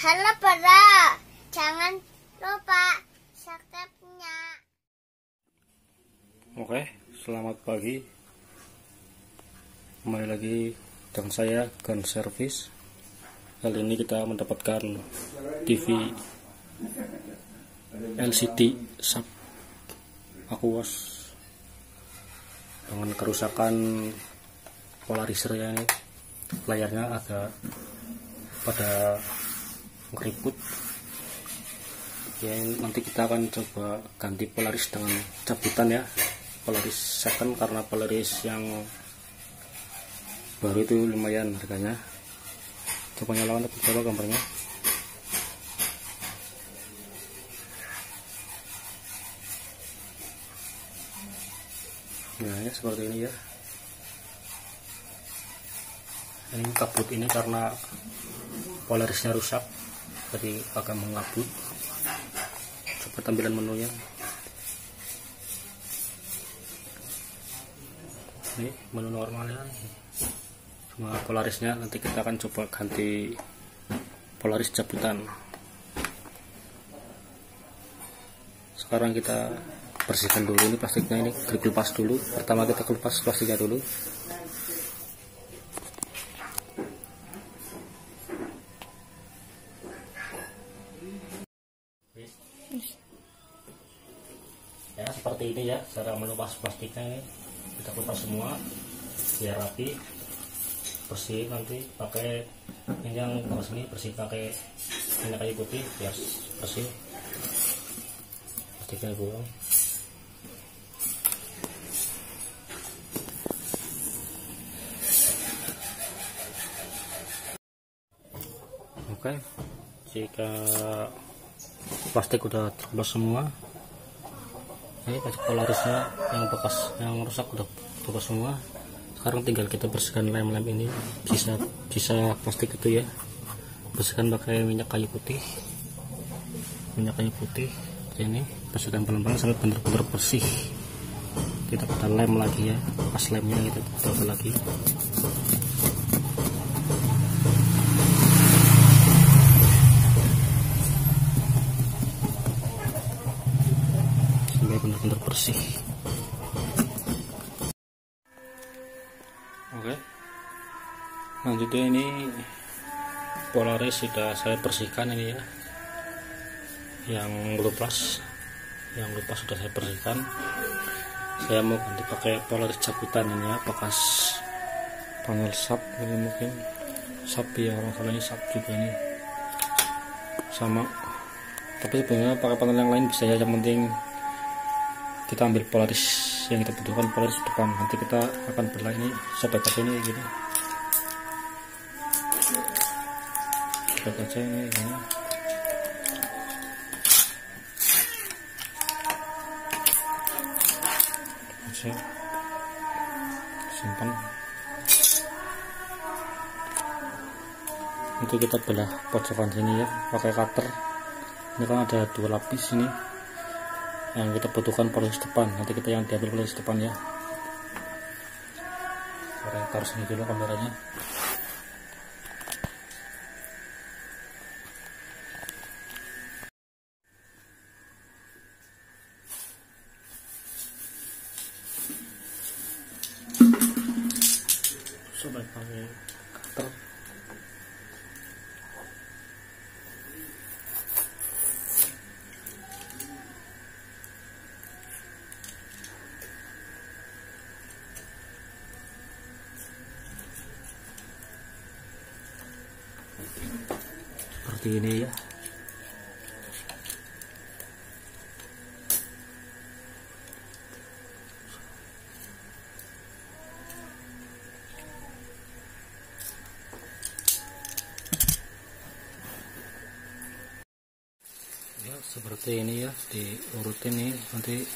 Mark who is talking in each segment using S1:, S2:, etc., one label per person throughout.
S1: Halo para, jangan lupa subscribe-nya.
S2: Oke, selamat pagi. Kembali lagi dengan saya Gun Service. Kali ini kita mendapatkan TV LCD sub Aquos dengan kerusakan polarizer ya ini layarnya agak pada keriput ya nanti kita akan coba ganti polaris dengan cabutan ya. Polaris second karena polaris yang baru itu lumayan harganya. Coba nyalakan coba gambarnya. Nah ya seperti ini ya. Ini kabut ini karena polarisnya rusak jadi agak mengabut. Coba tampilan menunya. Ini menu normalnya. Cuma polarisnya. Nanti kita akan coba ganti polaris cabutan sekarang kita bersihkan dulu ini plastiknya ini. Kelupas dulu. Pertama kita kelupas plastiknya dulu ya seperti ini ya cara melupas plastiknya ini. Kita kelupas semua biar rapi bersih nanti pakai ini yang terus ini bersih pakai minyak kayu putih biar bersih. Plastiknya buang oke jika plastik udah terlepas semua ini plastik polarisnya yang bekas yang rusak udah terlepas semua. Sekarang tinggal kita bersihkan lem-lem ini sisa sisa plastik itu ya. Bersihkan pakai minyak kayu putih. Minyak kayu putih ini bersihkan pelan-pelan sampai benar-benar bersih. Kita kita lem lagi ya pas lemnya kita coba lagi benar-benar bersih. Oke. Lanjutnya ini polaris sudah saya bersihkan ini ya. Yang lupas yang lupas sudah saya bersihkan. Saya mau ganti pakai polaris cabutan ini ya bekas panel sub ini mungkin. Sub ya masalahnya sub juga ini. Sama. Tapi sebenarnya pakai panel yang lain bisa ya yang penting kita ambil polaris yang kita butuhkan polaris depan. Nanti kita akan belah ini sobek aja ini gini sobek aja ini gini. aja simpan. Itu kita belah pojokan sini ya pakai cutter. Ini kan ada dua lapis ini yang kita butuhkan polis depan. Nanti kita yang diambil polis depan ya. Oke, taruh sini dulu kameranya. Coba pakai cutter seperti ini ya. Ya seperti ini ya diurutin nih. Nanti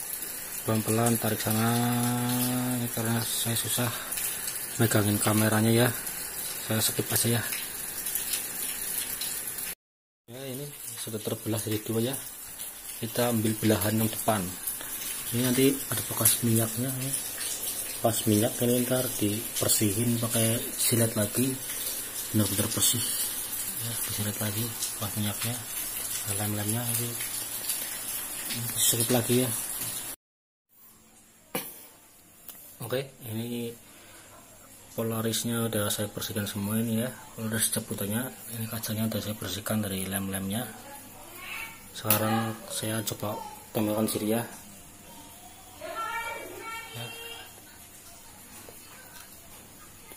S2: pelan-pelan tarik sana. Ini karena saya susah megangin kameranya ya. Saya skip aja ya. ya ini sudah terbelah jadi dua ya. Kita ambil belahan yang depan. Ini nanti ada bekas minyaknya ya. pas minyak ini ntar dibersihin pakai silet lagi. Benar-benar bersih. Ya lihat lagi buat minyaknya. Lem-lemnya ini sedikit lagi ya. Oke ini polarisnya udah saya bersihkan semua ini ya. Udah sejak putarnya ini kacanya udah saya bersihkan dari lem-lemnya sekarang saya coba tambahkan siria ya.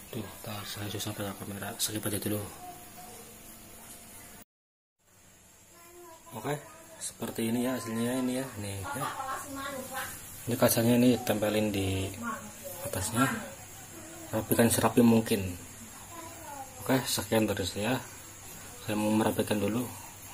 S2: tuh saya susah pakai kamera. Skip aja dulu oke seperti ini ya hasilnya ini ya. Nih ya. Ini kacanya ini tempelin di atasnya. Rapikan serapi mungkin. Oke sekian dari saya. Saya mau merapikan dulu